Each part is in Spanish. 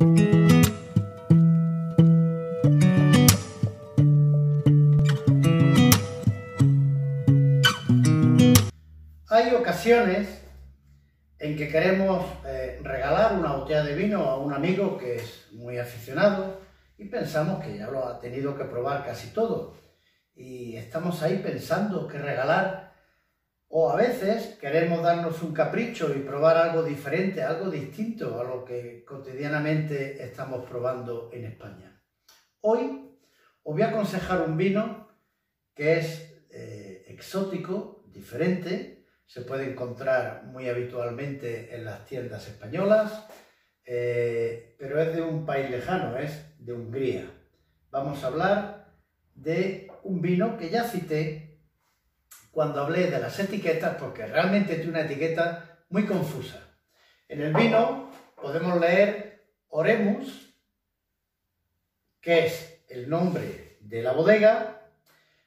Hay ocasiones en que queremos eh, regalar una botella de vino a un amigo que es muy aficionado y pensamos que ya lo ha tenido que probar casi todo. Y estamos ahí pensando qué regalar. O a veces queremos darnos un capricho y probar algo diferente, algo distinto a lo que cotidianamente estamos probando en España. Hoy os voy a aconsejar un vino que es eh, exótico, diferente, se puede encontrar muy habitualmente en las tiendas españolas, eh, pero es de un país lejano, es de Hungría. Vamos a hablar de un vino que ya cité cuando hablé de las etiquetas, porque realmente tiene una etiqueta muy confusa. En el vino podemos leer Oremus, que es el nombre de la bodega.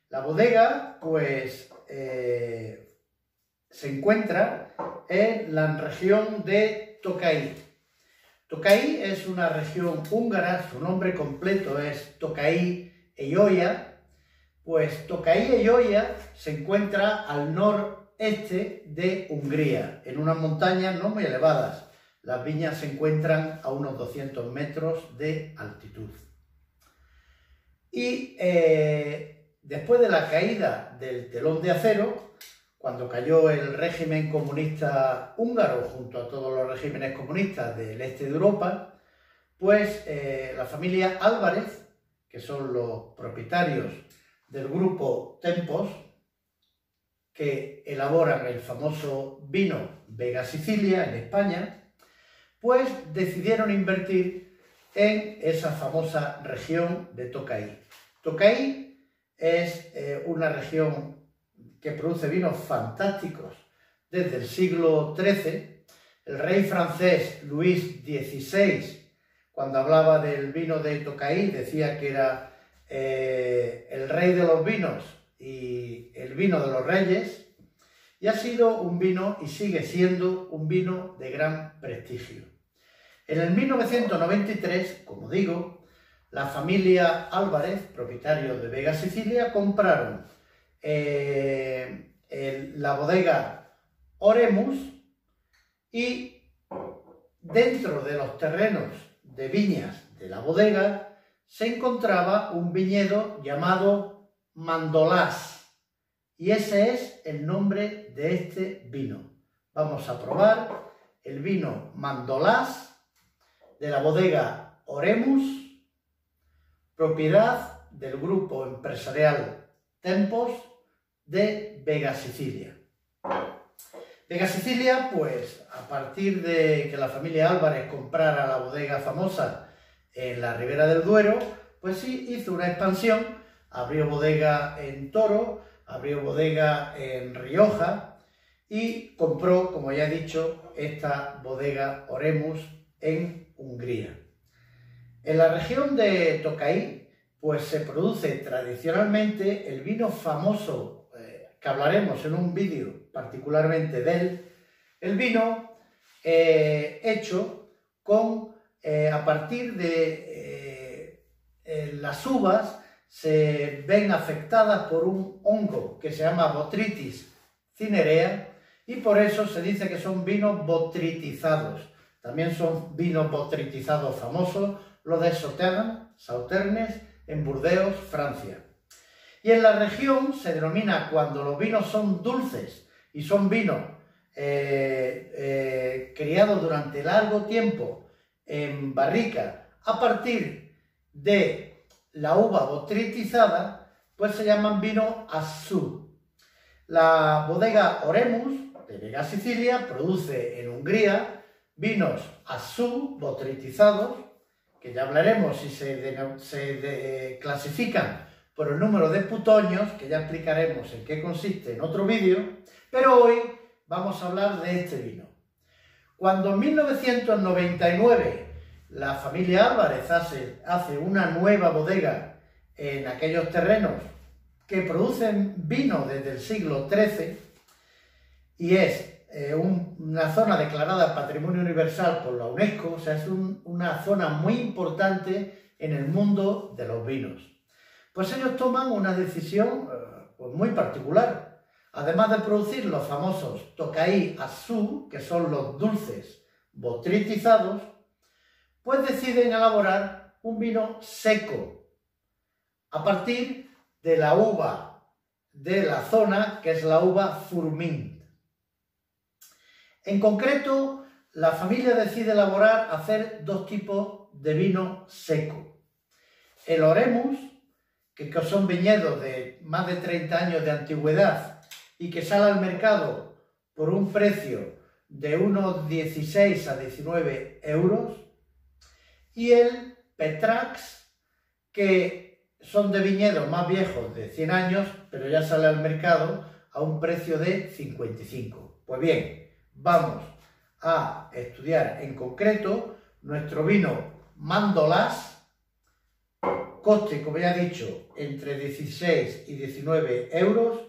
La bodega, pues, eh, se encuentra en la región de Tokai. Tokai es una región húngara, su nombre completo es Tokai Eyoya, pues Tokai Eyoya se encuentra al noreste de Hungría, en unas montañas no muy elevadas. Las viñas se encuentran a unos 200 metros de altitud. Y eh, después de la caída del telón de acero, cuando cayó el régimen comunista húngaro junto a todos los regímenes comunistas del este de Europa, pues eh, la familia Álvarez, que son los propietarios del grupo Tempos, que elaboran el famoso vino Vega Sicilia en España, pues decidieron invertir en esa famosa región de Tocaí. Tocaí es eh, una región que produce vinos fantásticos desde el siglo XIII. El rey francés Luis XVI, cuando hablaba del vino de Tocaí, decía que era eh, el rey de los vinos y el vino de los reyes, y ha sido un vino y sigue siendo un vino de gran prestigio. En el 1993, como digo, la familia Álvarez, propietario de Vega Sicilia, compraron eh, la bodega Oremus y dentro de los terrenos de viñas de la bodega se encontraba un viñedo llamado Mandolás y ese es el nombre de este vino. Vamos a probar el vino Mandolás de la bodega Oremus, propiedad del grupo empresarial Tempos de Vega Sicilia. Vega Sicilia, pues a partir de que la familia Álvarez comprara la bodega famosa en la ribera del Duero, pues sí hizo una expansión, abrió bodega en Toro, abrió bodega en Rioja y compró, como ya he dicho, esta bodega Oremus en Hungría. En la región de Tocaí, pues se produce tradicionalmente el vino famoso que hablaremos en un vídeo particularmente de él, el vino eh, hecho con, eh, a partir de eh, las uvas, se ven afectadas por un hongo que se llama Botrytis cinerea y por eso se dice que son vinos botritizados. También son vinos botritizados famosos, los de Sauternes, en Burdeos, Francia. Y en la región se denomina cuando los vinos son dulces y son vinos eh, eh, criados durante largo tiempo en barrica a partir de la uva botritizada, pues se llaman vino azul. La bodega Oremus de Vega Sicilia produce en Hungría vinos azul botritizados, que ya hablaremos si se, se clasifican por el número de putoños, que ya explicaremos en qué consiste en otro vídeo, pero hoy vamos a hablar de este vino. Cuando en 1999 la familia Álvarez hace, hace una nueva bodega en aquellos terrenos que producen vino desde el siglo XIII, y es eh, una zona declarada Patrimonio Universal por la UNESCO, o sea, es una zona muy importante en el mundo de los vinos. Pues ellos toman una decisión eh, pues muy particular. Además de producir los famosos Tokaí Azu, que son los dulces botritizados, pues deciden elaborar un vino seco a partir de la uva de la zona, que es la uva Furmint. En concreto, la familia decide elaborar, hacer dos tipos de vino seco. El Oremus, que son viñedos de más de 30 años de antigüedad y que sale al mercado por un precio de unos 16 a 19 euros, y el Petrax, que son de viñedos más viejos de 100 años, pero ya sale al mercado a un precio de 55. Pues bien, vamos a estudiar en concreto nuestro vino Mandolas, coste, como ya he dicho, entre 16 y 19 euros,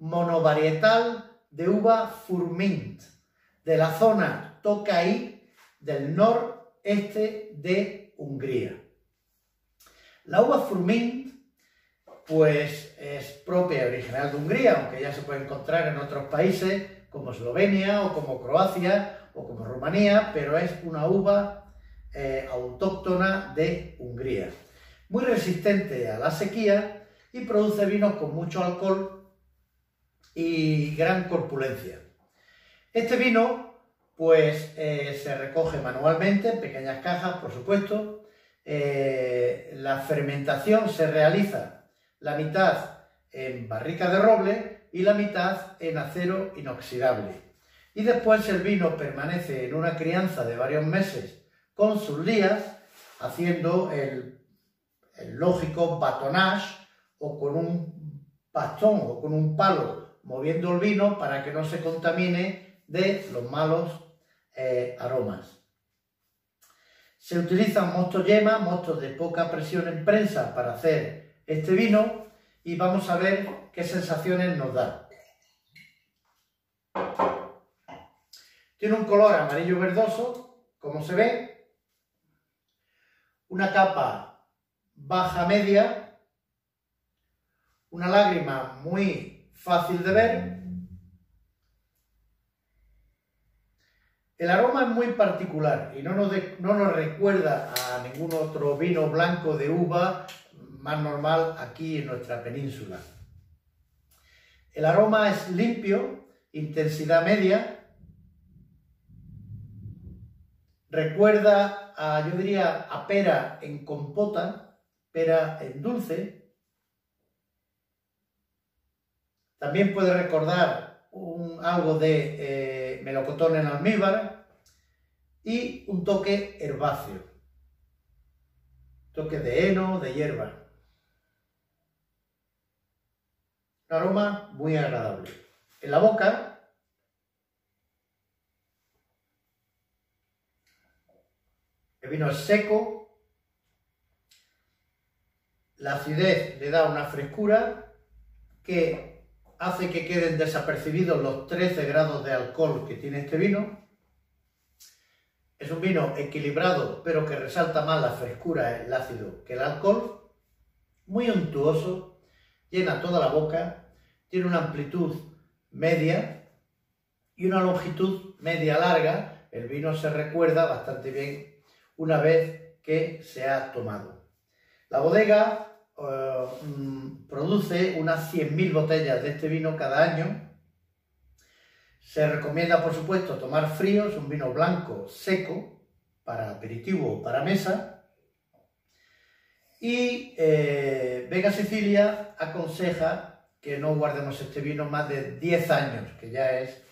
monovarietal de uva Furmint, de la zona Tokai del noreste de Hungría. La uva Furmint, pues es propia original de Hungría, aunque ya se puede encontrar en otros países como Eslovenia o como Croacia o como Rumanía, pero es una uva eh, autóctona de Hungría. Muy resistente a la sequía y produce vinos con mucho alcohol y gran corpulencia. Este vino, pues, eh, se recoge manualmente en pequeñas cajas, por supuesto. Eh, la fermentación se realiza la mitad en barrica de roble y la mitad en acero inoxidable. Y después el vino permanece en una crianza de varios meses con sus lías, haciendo el, lógico batonage o con un bastón o con un palo moviendo el vino para que no se contamine de los malos eh, aromas. Se utilizan mostos yema, mostos de poca presión en prensa para hacer este vino y vamos a ver qué sensaciones nos da. Tiene un color amarillo verdoso, como se ve, una capa baja media, una lágrima muy fácil de ver. El aroma es muy particular y no nos, no nos recuerda a ningún otro vino blanco de uva más normal aquí en nuestra península. El aroma es limpio, intensidad media, recuerda a, yo diría, a pera en compota, pera en dulce. También puede recordar un, algo de eh, melocotón en almíbar y un toque herbáceo, toque de heno, de hierba. Un aroma muy agradable. En la boca, el vino es seco, la acidez le da una frescura que hace que queden desapercibidos los 13 grados de alcohol que tiene este vino. Es un vino equilibrado, pero que resalta más la frescura, el ácido, que el alcohol. Muy untuoso, llena toda la boca, tiene una amplitud media y una longitud media larga. El vino se recuerda bastante bien una vez que se ha tomado. La bodega eh, mm, produce unas 100.000 botellas de este vino cada año. Se recomienda, por supuesto, tomar frío, es un vino blanco seco para aperitivo o para mesa y eh, Vega Sicilia aconseja que no guardemos este vino más de 10 años, que ya es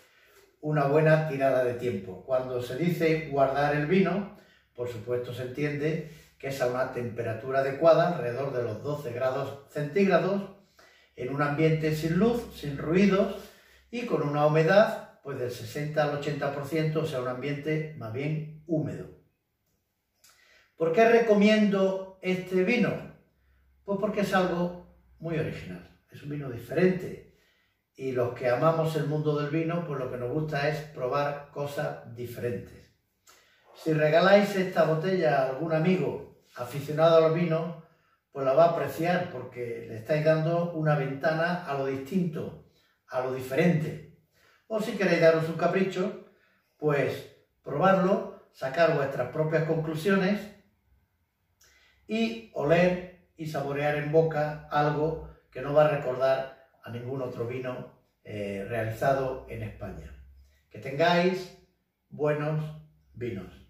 una buena tirada de tiempo. Cuando se dice guardar el vino, por supuesto se entiende que es a una temperatura adecuada, alrededor de los 12 grados centígrados, en un ambiente sin luz, sin ruidos y con una humedad pues del 60 al 80%, o sea, un ambiente más bien húmedo. ¿Por qué recomiendo este vino? Pues porque es algo muy original, es un vino diferente y los que amamos el mundo del vino, pues lo que nos gusta es probar cosas diferentes. Si regaláis esta botella a algún amigo aficionado a los vinos, pues la va a apreciar porque le estáis dando una ventana a lo distinto, a lo diferente. O si queréis daros un capricho, pues probarlo, sacar vuestras propias conclusiones y oler y saborear en boca algo que no va a recordar a ningún otro vino eh, realizado en España. Que tengáis buenos vinos.